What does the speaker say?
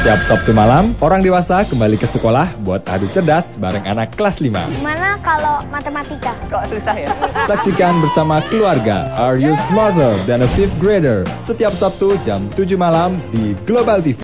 Setiap Sabtu malam, orang dewasa kembali ke sekolah buat adu cerdas bareng anak kelas 5. Gimana kalau matematika? Kok susah ya? Saksikan bersama keluarga Are You Smarter Than a Fifth Grader? Setiap Sabtu jam 7 malam di Global TV.